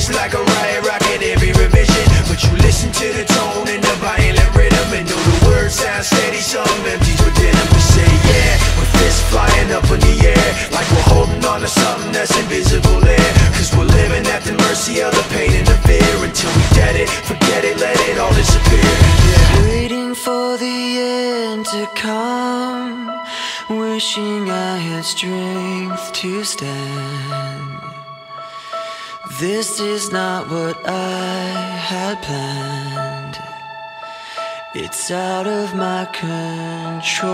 bitch like a riot rocket every revision But you listen to the tone and the violent rhythm And know the words sound steady, some empties within them We say yeah, with fists flying up in the air Like we're holding on to something that's invisible there Cause we're living at the mercy of the pain and the fear. Until we get it, forget it, let it all disappear. Yeah. Waiting for the end to come. Wishing I had strength to stand. This is not what I had planned. It's out of my control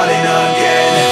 starting again.